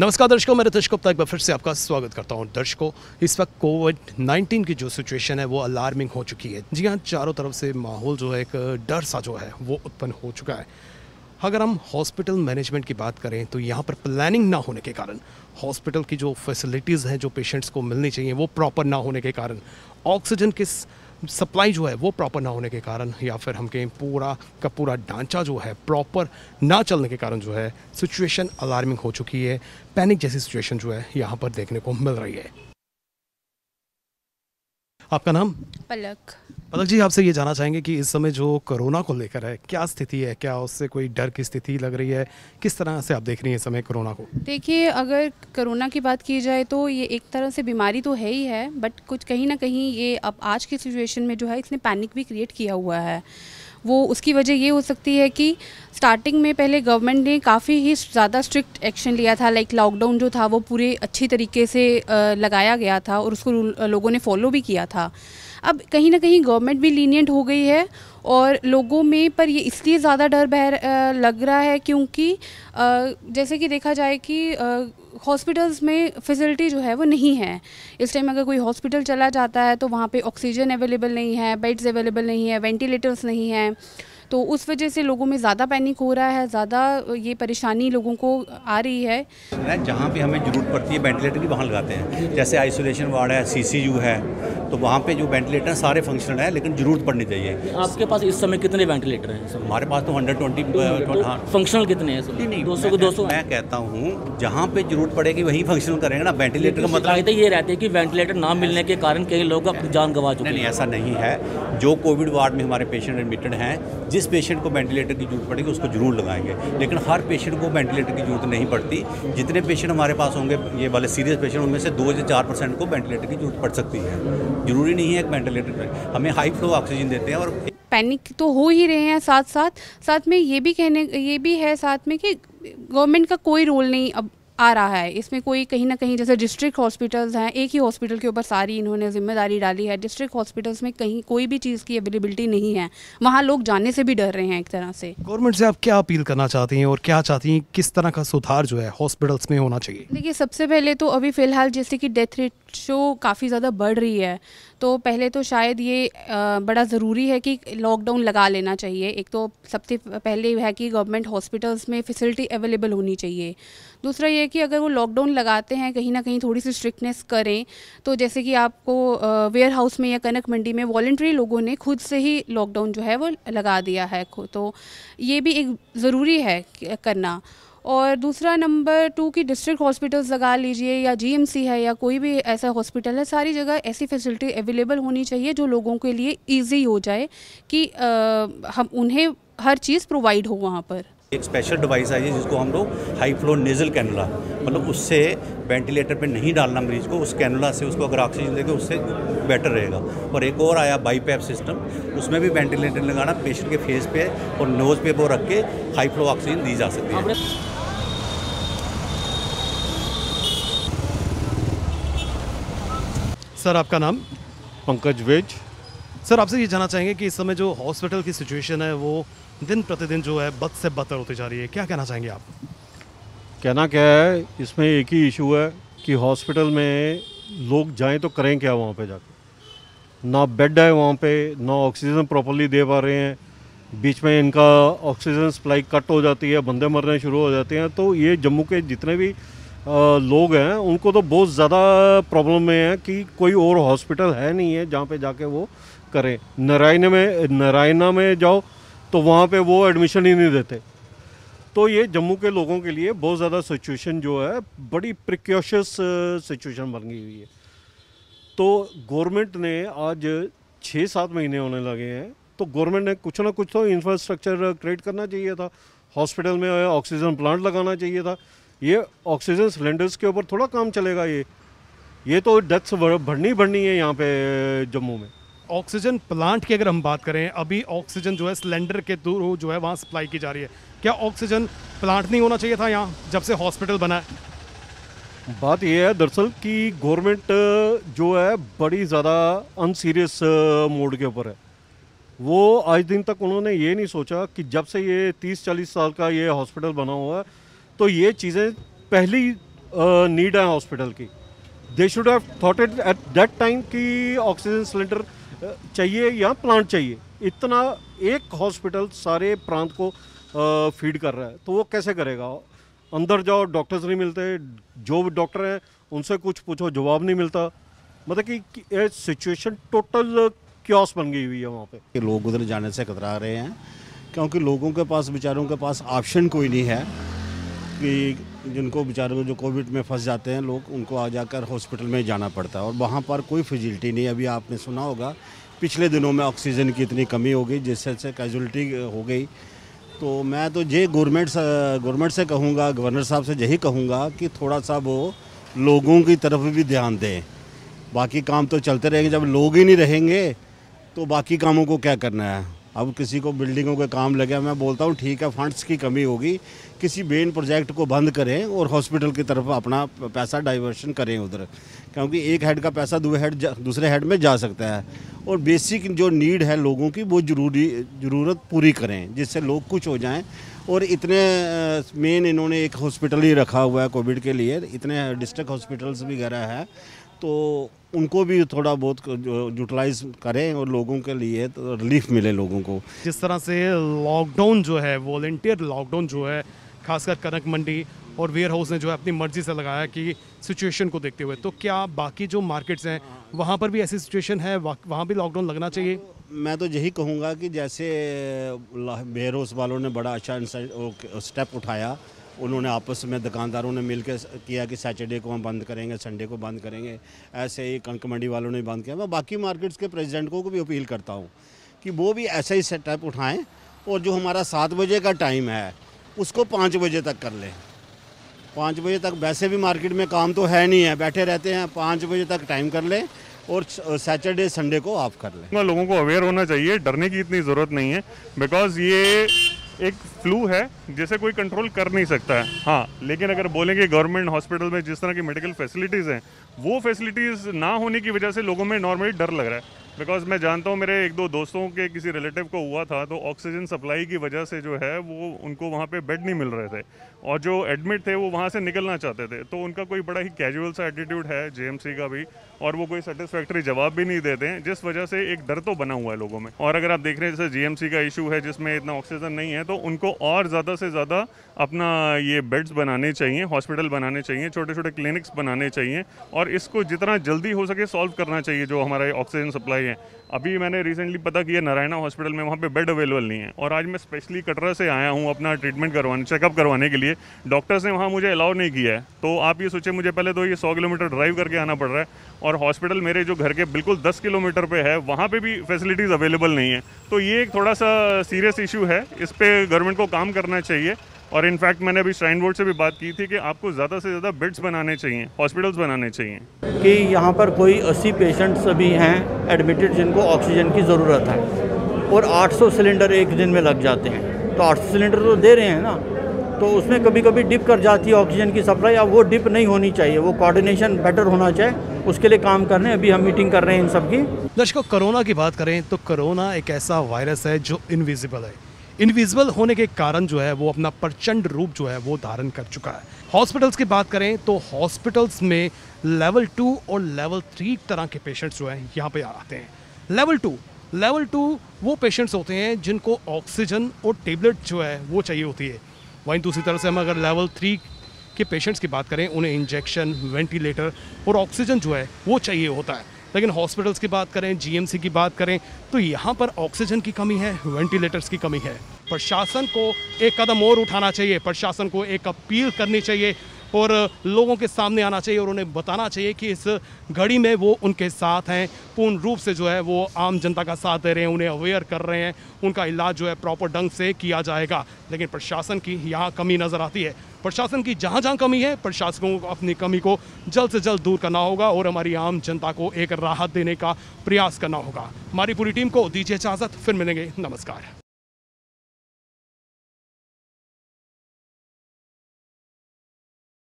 नमस्कार दर्शकों, मैं रितेश गुप्ता एक बार फिर से आपका स्वागत करता हूँ दर्शकों। इस वक्त कोविड 19 की जो सिचुएशन है, वो अलार्मिंग हो चुकी है। जी हाँ चारों तरफ़ से माहौल जो है, एक डर सा जो है, वो उत्पन्न हो चुका है। अगर हम हॉस्पिटल मैनेजमेंट की बात करें तो यहाँ पर प्लानिंग ना होने के कारण हॉस्पिटल की जो फैसिलिटीज़ हैं, जो पेशेंट्स को मिलनी चाहिए, वो प्रॉपर ना होने के कारण ऑक्सीजन किस सप्लाई जो है वो प्रॉपर ना होने के कारण या फिर हम कहें पूरा का पूरा ढांचा जो है प्रॉपर ना चलने के कारण जो है सिचुएशन अलार्मिंग हो चुकी है। पैनिक जैसी सिचुएशन जो है यहाँ पर देखने को मिल रही है। आपका नाम? पलक। पलक जी आपसे ये जाना चाहेंगे कि इस समय जो कोरोना को लेकर है क्या स्थिति है? क्या उससे कोई डर की स्थिति लग रही है? किस तरह से आप देख रही हैं इस समय कोरोना को? देखिए अगर कोरोना की बात की जाए तो ये एक तरह से बीमारी तो है ही है बट कुछ कहीं ना कहीं ये अब आज की सिचुएशन में जो है इसने पैनिक भी क्रिएट किया हुआ है। वो उसकी वजह ये हो सकती है कि स्टार्टिंग में पहले गवर्नमेंट ने काफ़ी ही ज़्यादा स्ट्रिक्ट एक्शन लिया था लाइक लॉकडाउन जो था वो पूरे अच्छी तरीके से लगाया गया था और उसको लोगों ने फॉलो भी किया था। अब कहीं ना कहीं गवर्नमेंट भी लीनियंट हो गई है और लोगों में पर ये इसलिए ज़्यादा डर बह लग रहा है क्योंकि जैसे कि देखा जाए कि हॉस्पिटल्स में फैसिलिटी जो है वो नहीं है। इस टाइम अगर कोई हॉस्पिटल चला जाता है तो वहाँ पे ऑक्सीजन अवेलेबल नहीं है बेड्स अवेलेबल नहीं है वेंटिलेटर्स नहीं है। तो उस वजह से लोगों में ज़्यादा पैनिक हो रहा है, ज़्यादा ये परेशानी लोगों को आ रही है। जहाँ पे हमें ज़रूरत पड़ती है वेंटिलेटर की वहाँ लगाते हैं। जैसे आइसोलेशन वार्ड है सीसीयू है तो वहाँ पे जो वेंटिलेटर हैं सारे फंक्शनल हैं लेकिन ज़रूरत पड़नी चाहिए। आपके पास इस समय कितने वेंटिलेटर हैं? हमारे पास तो हंड्रेड ट्वेंटी फंक्शनल कितने हैं दो सौ दो सौ मैं कहता हूँ जहाँ पे ज़रूरत पड़ेगी वहीं फंक्शनल करेंगे ना। वेंटिलेटर का मतलब ये रहते हैं कि वेंटिलेटर ना मिलने के कारण कई लोग अपनी जान गंवा चुके हैं। ऐसा नहीं है। जो कोविड वार्ड में हमारे पेशेंट एडमिटेड हैं जिस पेशेंट को वेंटिलेटर की ज़रूरत पड़ेगी उसको ज़रूर लगाएँगे। लेकिन हर पेशेंट को वेंटिलेटर की ज़रूरत नहीं पड़ती। जितने पेशेंट हमारे पास होंगे ये वाले सीरियस पेशेंट उनमें से दो से चार परसेंट को वेंटिलेटर की ज़रूरत पड़ सकती है। ज़रूरी नहीं है एक वेंटिलेटर हमें हाई फ्लो ऑक्सीजन देते हैं और पैनिक तो हो ही रहे हैं साथ साथ साथ में ये भी कहने, ये भी है साथ में कि गवर्नमेंट का कोई रोल नहीं। अब आ रहा है। इसमें कोई कहीं ना कहीं जैसे डिस्ट्रिक्ट हॉस्पिटल्स हैं एक ही हॉस्पिटल के ऊपर सारी इन्होंने ज़िम्मेदारी डाली है। डिस्ट्रिक्ट हॉस्पिटल्स में कहीं कोई भी चीज़ की अवेलेबिलिटी नहीं है। वहाँ लोग जाने से भी डर रहे हैं एक तरह से। गवर्नमेंट से आप क्या अपील करना चाहती हैं और क्या चाहती हैं किस तरह का सुधार जो है हॉस्पिटल्स में होना चाहिए? देखिए सबसे पहले तो अभी फ़िलहाल जैसे कि डेथ रेट शो काफ़ी ज़्यादा बढ़ रही है। तो पहले तो शायद ये बड़ा ज़रूरी है कि लॉकडाउन लगा लेना चाहिए। एक तो सबसे पहले है कि गवर्नमेंट हॉस्पिटल्स में फैसिलिटी अवेलेबल होनी चाहिए। दूसरा ये कि अगर वो लॉकडाउन लगाते हैं, कहीं ना कहीं थोड़ी सी स्ट्रिक्टनेस करें तो जैसे कि आपको वेयर हाउस में या कनक मंडी में वॉल्ट्री लोगों ने खुद से ही लॉकडाउन जो है वो लगा दिया है तो ये भी एक ज़रूरी है करना। और दूसरा नंबर टू की डिस्ट्रिक्ट हॉस्पिटल्स लगा लीजिए या जीएमसी है या कोई भी ऐसा हॉस्पिटल है सारी जगह ऐसी फैसिलिटी अवेलेबल होनी चाहिए जो लोगों के लिए इजी हो जाए कि आ, हम उन्हें हर चीज़ प्रोवाइड हो वहाँ पर। एक स्पेशल डिवाइस आई है जिसको हम लोग हाई फ्लो नेजल कैनुला मतलब उससे वेंटिलेटर पे नहीं डालना मरीज़ को उस कैनुला से उसको अगर ऑक्सीजन देगा उससे बेटर रहेगा। और एक और आया बाईपैप सिस्टम उसमें भी वेंटिलेटर लगाना पेशेंट के फेस पे और नोज़ पे वो रख के हाई फ्लो ऑक्सीजन दी जा सकती है। सर आपका नाम? पंकज वेज। सर आपसे ये जानना चाहेंगे कि इस समय जो हॉस्पिटल की सिचुएशन है वो दिन प्रतिदिन जो है बद से बदतर होती जा रही है। क्या कहना चाहेंगे आप? कहना क्या है इसमें एक ही इशू है कि हॉस्पिटल में लोग जाएँ तो करें क्या वहाँ पे जाकर ना बेड है वहाँ पे ना ऑक्सीजन प्रॉपरली दे पा रहे हैं। बीच में इनका ऑक्सीजन सप्लाई कट हो जाती है बंदे मरने शुरू हो जाते हैं। तो ये जम्मू के जितने भी लोग हैं, उनको तो बहुत ज़्यादा प्रॉब्लम में है कि कोई और हॉस्पिटल है नहीं है जहाँ पे जाके वो करें। नारायण में, नारायणा में जाओ तो वहाँ पे वो एडमिशन ही नहीं देते। तो ये जम्मू के लोगों के लिए बहुत ज़्यादा सिचुएशन जो है, बड़ी प्रिकॉशस सिचुएशन बन गई हुई है। तो गवर्नमेंट ने आज छः सात महीने होने लगे हैं तो गवर्नमेंट ने कुछ ना कुछ तो इंफ्रास्ट्रक्चर क्रिएट करना चाहिए था। हॉस्पिटल में ऑक्सीजन प्लांट लगाना चाहिए था। ये ऑक्सीजन सिलेंडर्स के ऊपर थोड़ा काम चलेगा ये। ये तो डेथ्स बढ़नी बढ़नी है यहाँ पे जम्मू में। ऑक्सीजन प्लांट की अगर हम बात करें अभी ऑक्सीजन जो है सिलेंडर के थ्रू जो है वहाँ सप्लाई की जा रही है। क्या ऑक्सीजन प्लांट नहीं होना चाहिए था यहाँ जब से हॉस्पिटल बना है? बात यह है दरअसल कि गवर्नमेंट जो है बड़ी ज़्यादा अनसीरियस मोड के ऊपर है। वो आज दिन तक उन्होंने ये नहीं सोचा कि जब से ये 30-40 साल का ये हॉस्पिटल बना हुआ है तो ये चीज़ें पहली नीड है हॉस्पिटल की। They should have thought it at that time कि ऑक्सीजन सिलेंडर चाहिए या प्लांट चाहिए। इतना एक हॉस्पिटल सारे प्रांत को फ़ीड कर रहा है तो वो कैसे करेगा? अंदर जाओ डॉक्टर्स नहीं मिलते, जो डॉक्टर हैं, उनसे कुछ पूछो, जवाब नहीं मिलता। मतलब कि ये सिचुएशन टोटल क्योस बन गई हुई है वहाँ पे। लोग उधर जाने से कतरा रहे हैं, क्योंकि लोगों के पास, बेचारों के पास ऑप्शन कोई नहीं है। कि जिनको बेचारों जो कोविड में फंस जाते हैं लोग, उनको आ जाकर हॉस्पिटल में जाना पड़ता है। और वहाँ पर कोई फैसिलिटी नहीं अभी आपने सुना होगा, पिछले दिनों में ऑक्सीजन की इतनी कमी हो गई, जिससे से कैजुअलिटी हो गई। तो मैं तो ये गवर्नमेंट गवर्नमेंट से कहूँगा, गवर्नर साहब से यही कहूँगा कि थोड़ा सा वो लोगों की तरफ़ भी ध्यान दें। बाकी काम तो चलते रहेंगे। जब लोग ही नहीं रहेंगे तो बाकी कामों को क्या करना है? अब किसी को बिल्डिंगों के काम लगे, मैं बोलता हूँ, ठीक है फंड्स की कमी होगी। किसी मेन प्रोजेक्ट को बंद करें और हॉस्पिटल की तरफ़ अपना पैसा डाइवर्शन करें उधर। क्योंकि एक हेड का पैसा दूसरे हेड दूसरे हेड में जा सकता है। और बेसिक जो नीड है लोगों की, वो ज़रूरी, ज़रूरत पूरी करें, जिससे लोग कुछ हो जाएँ। और इतने मेन इन्होंने एक हॉस्पिटल ही रखा हुआ है कोविड के लिए। इतने डिस्ट्रिक्ट हॉस्पिटल्स वगैरह है। तो उनको भी थोड़ा बहुत यूटिलाइज करें और लोगों के लिए तो रिलीफ मिले लोगों को। जिस तरह से लॉकडाउन जो है वॉल्टियर लॉकडाउन जो है खासकर कनक मंडी और वेयर हाउस ने जो है अपनी मर्ज़ी से लगाया कि सिचुएशन को देखते हुए। तो क्या बाकी जो मार्केट्स हैं वहाँ पर भी ऐसी सिचुएशन है? वहाँ भी लॉकडाउन लगना चाहिए? मैं तो यही कहूँगा कि जैसे वेयर हाउस वालों ने बड़ा अच्छा स्टेप उठाया। उन्होंने आपस में दुकानदारों ने मिलकर किया कि सैटरडे को हम बंद करेंगे, संडे को बंद करेंगे। ऐसे ही कणक मंडी वालों ने बंद किया। मैं बाकी मार्केट्स के प्रेसिडेंट को भी अपील करता हूँ कि वो भी ऐसा ही स्टेप उठाएँ और जो हमारा सात बजे का टाइम है, उसको पाँच बजे तक कर लें। पाँच बजे तक वैसे भी मार्केट में काम तो है नहीं है, बैठे रहते हैं, पाँच बजे तक टाइम कर लें और सैटरडे, संडे को ऑफ़ कर लें। लोगों को अवेयर होना चाहिए, डरने की इतनी ज़रूरत नहीं है बिकॉज़ ये एक फ्लू है, जिसे कोई कंट्रोल कर नहीं सकता है। हाँ लेकिन अगर बोलेंगे गवर्नमेंट हॉस्पिटल में जिस तरह की मेडिकल फैसिलिटीज़ हैं, वो फैसिलिटीज़ ना होने की वजह से लोगों में नॉर्मली डर लग रहा है। बिकॉज़ मैं जानता हूँ, मेरे एक दो दोस्तों के किसी रिलेटिव को हुआ था तो ऑक्सीजन सप्लाई की वजह से जो है, वो उनको वहाँ पर बेड नहीं मिल रहे थे। और जो एडमिट थे, वो वहाँ से निकलना चाहते थे। तो उनका कोई बड़ा ही कैजुअल सा एटीट्यूड है जेएमसी का भी, और वो कोई सेटिस्फैक्ट्री जवाब भी नहीं देते हैं, जिस वजह से एक डर तो बना हुआ है लोगों में। और अगर आप देख रहे हैं, जैसे जी का इशू है, जिसमें इतना ऑक्सीजन नहीं है तो उनको और ज़्यादा से ज़्यादा अपना ये बेड्स बनाने चाहिए हॉस्पिटल बनाने चाहिए छोटे छोटे क्लिनिक्स बनाने चाहिए, और इसको जितना जल्दी हो सके सॉल्व करना चाहिए, जो हमारा ऑक्सीजन सप्लाई है। अभी मैंने रिसेंटली पता किया, नारायणा हॉस्पिटल में वहाँ पे बेड अवेलेबल नहीं है। और आज मैं स्पेशली कटरा से आया हूँ, अपना ट्रीटमेंट करवाने चेकअप करवाने के लिए। डॉक्टर्स ने वहाँ मुझे अलाउ नहीं किया है। तो आप ये सोचे मुझे पहले तो ये सौ किलोमीटर ड्राइव करके आना पड़ रहा है और हॉस्पिटल मेरे जो घर के बिल्कुल दस किलोमीटर पर है, वहाँ पर भी फैसिलिटीज़ अवेलेबल नहीं है। तो ये एक थोड़ा सा सीरियस इशू है। इस पर गवर्नमेंट को काम करना चाहिए और इनफैक्ट मैंने अभी श्राइन बोर्ड से भी बात की थी कि आपको ज़्यादा से ज़्यादा बेड्स बनाने चाहिए हॉस्पिटल्स बनाने चाहिए। कि यहाँ पर कोई 80 पेशेंट्स अभी हैं एडमिटेड जिनको ऑक्सीजन की ज़रूरत है और 800 सिलेंडर एक दिन में लग जाते हैं। तो 800 सिलेंडर तो दे रहे हैं ना? तो उसमें कभी कभी डिप कर जाती है ऑक्सीजन की सप्लाई अब वो डिप नहीं होनी चाहिए, वो कोऑर्डिनेशन बेटर होना चाहिए, उसके लिए काम कर रहे हैं, अभी हम मीटिंग कर रहे हैं इन सब की। दर्शकों, कोरोना की बात करें तो कोरोना एक ऐसा वायरस है जो इनविजिबल है। इनविजिबल होने के कारण जो है वो अपना प्रचंड रूप जो है वो धारण कर चुका है। हॉस्पिटल्स की बात करें तो हॉस्पिटल्स में लेवल टू और लेवल थ्री तरह के पेशेंट्स जो हैं यहाँ पे आते हैं। लेवल टू लेवल टू वो पेशेंट्स होते हैं जिनको ऑक्सीजन और टेबलेट जो है वो चाहिए होती है। वहीं दूसरी तरफ़ से हम अगर लेवल थ्री के पेशेंट्स की बात करें, उन्हें इंजेक्शन वेंटिलेटर और ऑक्सीजन जो है, वो चाहिए होता है। लेकिन हॉस्पिटल्स की बात करें जीएमसी की बात करें तो यहाँ पर ऑक्सीजन की कमी है वेंटिलेटर्स की कमी है। प्रशासन को एक कदम और उठाना चाहिए, प्रशासन को एक अपील करनी चाहिए और लोगों के सामने आना चाहिए और उन्हें बताना चाहिए कि इस घड़ी में वो उनके साथ हैं। पूर्ण रूप से जो है वो आम जनता का साथ दे रहे हैं, उन्हें अवेयर कर रहे हैं। उनका इलाज जो है प्रॉपर ढंग से किया जाएगा। लेकिन प्रशासन की यहाँ कमी नज़र आती है। प्रशासन की जहाँ जहाँ कमी है, प्रशासकों को अपनी कमी को जल्द से जल्द दूर करना होगा और हमारी आम जनता को एक राहत देने का प्रयास करना होगा। हमारी पूरी टीम को, दीजिए इजाज़त, फिर मिलेंगे। नमस्कार।